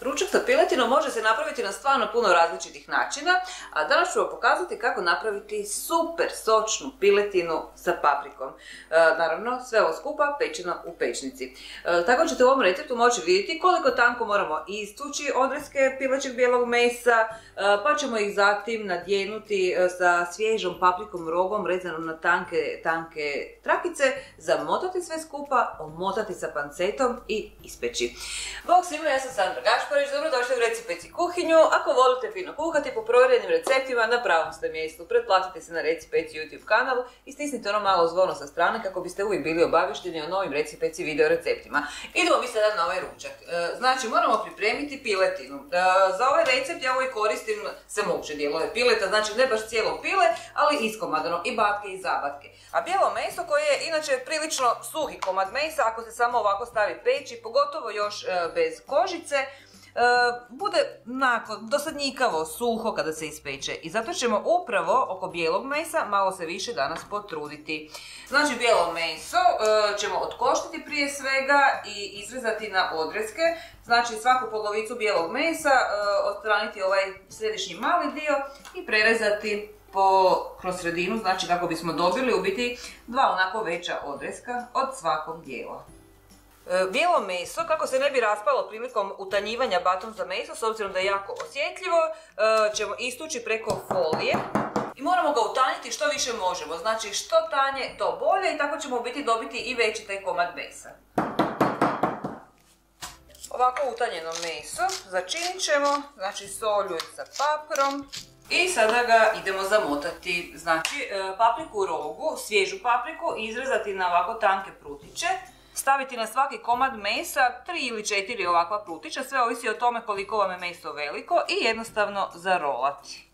Ručak sa piletinom može se napraviti na stvarno puno različitih načina, a danas ću vam pokazati kako napraviti super sočnu piletinu sa paprikom. E, naravno, sve ovo skupa pečeno u pečnici. E, tako ćete u ovom receptu moći vidjeti koliko tanko moramo istući odreske pilećeg bijelog mesa, e, pa ćemo ih zatim nadjenuti sa svježom paprikom rogom rezanom na tanke, tanke trakice, zamotati sve skupa, omotati sa pancetom i ispeći. Bog svima, ja sam Sandra Gašpa, dobro dobrodošli u Recipeci kuhinju. Ako volite fino kuhati po provjerenim receptima, na pravom ste mjestu. Pretplatite se na Recipeci YouTube kanal i stisnite ono malo zvono sa strane kako biste uvijek bili obavišteni o novim Recipeci video receptima. Idemo mi sada na ovaj ručak. E, znači, moramo pripremiti piletinu. E, za ovaj recept ja uvijek koristim muče dijelove pileta, znači ne baš cijelo pile, ali iskomadano i batke i zabatke. A bijelo meso koje je inače prilično suhi komad mesa, ako se samo ovako stavi peći, pogotovo još e, bez kožice, bude nakon dosadnjikavo, suho kada se ispeče. I zato ćemo upravo oko bijelog mesa malo se više danas potruditi. Znači bijelo meso e, ćemo otkoštiti prije svega i izrezati na odreske. Znači svaku polovicu bijelog mesa e, odstraniti ovaj središnji mali dio i prerezati po, kroz sredinu, znači kako bismo dobili u biti dva onako veća odreska od svakog dijela. E, bijelo meso, kako se ne bi raspalo prilikom utanjivanja batom za meso, s obzirom da je jako osjetljivo, e, ćemo istući preko folije. I moramo ga utanjiti što više možemo, znači što tanje to bolje i tako ćemo biti dobiti i veći taj komad mesa. Ovako utanjeno meso začinit ćemo, znači solju sa paprom. I sada ga idemo zamotati, znači e, papriku u rogu, svježu papriku, izrezati na ovako tanke prutiće staviti na svaki komad mesa tri ili četiri ovakva prutića, sve ovisi o tome koliko vam je meso veliko i jednostavno zarolati.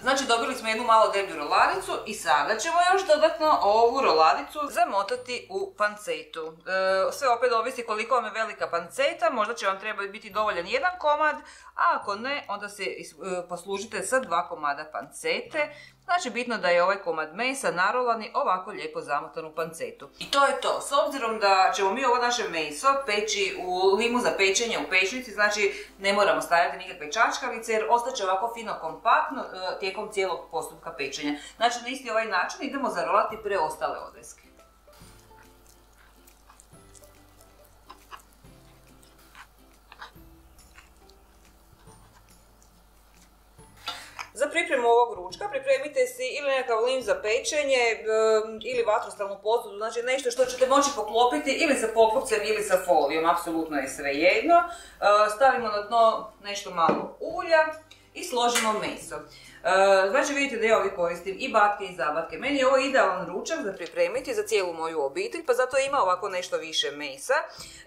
Znači dobili smo jednu malo deblju roladicu i sada ćemo još dodatno ovu roladicu zamotati u pancetu. E, sve opet ovisi koliko vam je velika panceta, možda će vam trebati biti dovoljan jedan komad, a ako ne, onda se e, poslužite sa dva komada pancete. Znači bitno da je ovaj komad mesa narolani ovako lijepo zamotan u pancetu. I to je to. S obzirom da ćemo mi ovo naše meso peći u limu za pečenje u pečnici, znači ne moramo stavljati nikakve čačkalice jer ostaće ovako fino kompaktno e, tijekom cijelog postupka pečenja. Znači na isti ovaj način idemo zarolati preostale odreske. Pripremu ovog ručka pripremite si ili nekakav lim za pečenje ili vatrostalnu posudu, znači nešto što ćete moći poklopiti ili sa poklopcem ili sa folijom, apsolutno je sve jedno. E, stavimo na dno nešto malo ulja i složimo meso. E, znači vidite da ja ovdje koristim i batke i zabatke. Meni je ovo idealan ručak za pripremiti za cijelu moju obitelj, pa zato ima ovako nešto više mesa.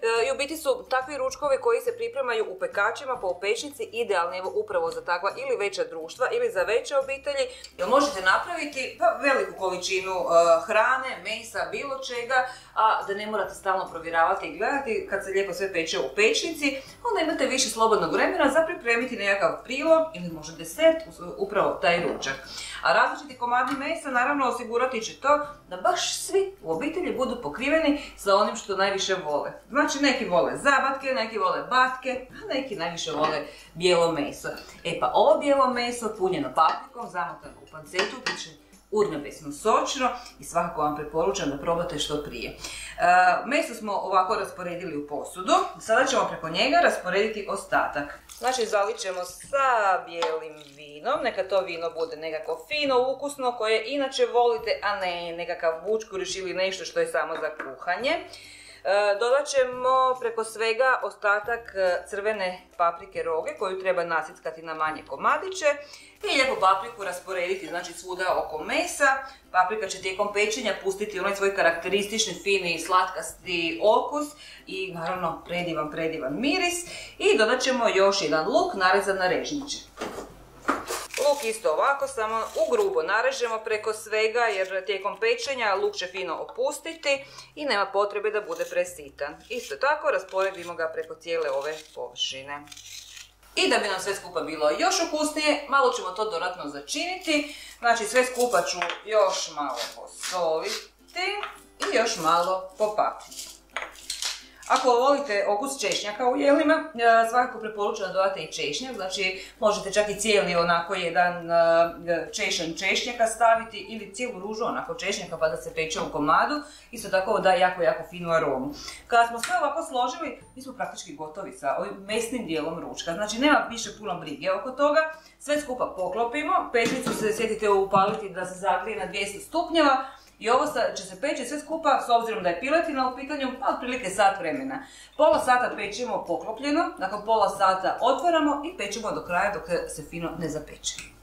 E, I u biti su takvi ručkovi koji se pripremaju u pekačima po pečnici idealni evo upravo za takva ili veća društva ili za veće obitelji. Jer možete napraviti pa, veliku količinu e, hrane, mesa, bilo čega, a da ne morate stalno provjeravati i gledati kad se lijepo sve peče u pečnici, onda imate više slobodnog vremena za pripremiti nekakav prilog ili možda desert upravo taj ručak. A različiti komadi mesa naravno osigurati će to da baš svi u obitelji budu pokriveni sa onim što najviše vole. Znači neki vole zabatke, neki vole batke, a neki najviše vole bijelo meso. E pa ovo bijelo meso punjeno paprikom, zamotano u pancetu, bit će urnebesno sočno i svakako vam preporučam da probate što prije. E, meso smo ovako rasporedili u posudu, sada ćemo preko njega rasporediti ostatak. Znači zalit ćemo sa bijelim vinom, neka to vino bude nekako fino, ukusno, koje inače volite, a ne nekakav bučkuriš ili nešto što je samo za kuhanje. E, dodat ćemo preko svega ostatak e, crvene paprike roge koju treba nasickati na manje komadiće i lijepo papriku rasporediti znači svuda oko mesa. Paprika će tijekom pečenja pustiti onaj svoj karakteristični, fini, slatkasti okus i naravno predivan, predivan miris. I dodat ćemo još jedan luk narezan na režniće. Luk isto ovako, samo u grubo narežemo preko svega jer tijekom pečenja luk će fino opustiti i nema potrebe da bude presitan. Isto tako rasporedimo ga preko cijele ove površine. I da bi nam sve skupa bilo još ukusnije, malo ćemo to dodatno začiniti. Znači sve skupa ću još malo posoliti i još malo popapiti. Ako volite okus češnjaka u jelima, e, svakako preporučujem da dodate i češnjak, znači možete čak i cijeli onako jedan e, češan češnjaka staviti ili cijelu ružu onako češnjaka pa da se peče u komadu, isto tako da jako, jako finu aromu. Kada smo sve ovako složili, mi smo praktički gotovi sa ovim mesnim dijelom ručka, znači nema više puno brige oko toga, sve skupa poklopimo, pećnicu se sjetite upaliti da se zagrije na 200 stupnjeva, i ovo će se peći sve skupa, s obzirom da je piletina u pitanju, otprilike sat vremena. Pola sata pećemo poklopljeno, nakon pola sata otvaramo i pećemo do kraja dok se fino ne zapeče.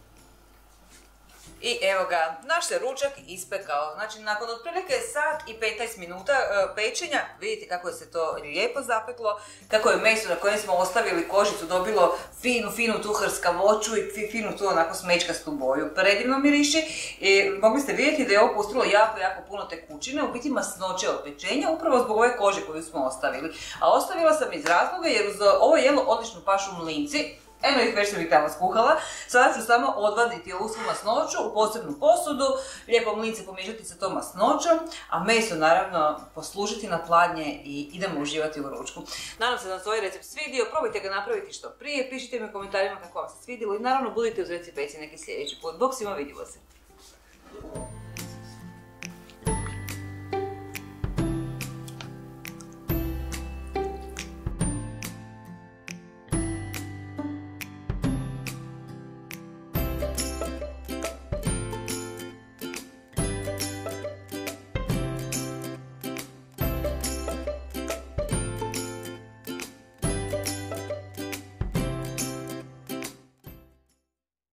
I evo ga, naš se ručak ispekao. Znači, nakon otprilike sat i 15 minuta e, pečenja, vidite kako se to lijepo zapeklo, kako je meso na kojem smo ostavili kožicu dobilo finu, finu tuharska voću i finu tu onako smečkastu boju. Predivno miriši. I mogli ste vidjeti da je ovo pustilo jako, jako puno tekućine, u biti masnoće od pečenja, upravo zbog ove kože koju smo ostavili. A ostavila sam iz razloga jer uz ovo jelo odlično pašu mlinci, Eno ih već sam ih tamo skuhala. Sada ću samo odvaditi ovu svu masnoću u posebnu posudu, lijepo mlince pomiješati sa tom masnoćom, a meso naravno poslužiti na pladnje i idemo uživati u ručku. Nadam se da vam se ovaj recept svidio, probajte ga napraviti što prije, pišite mi u komentarima kako vam se svidilo i naravno budite uz reci neki sljedeći put. Bok svima vidimo se!